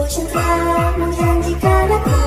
我想跳舞，但你可乐。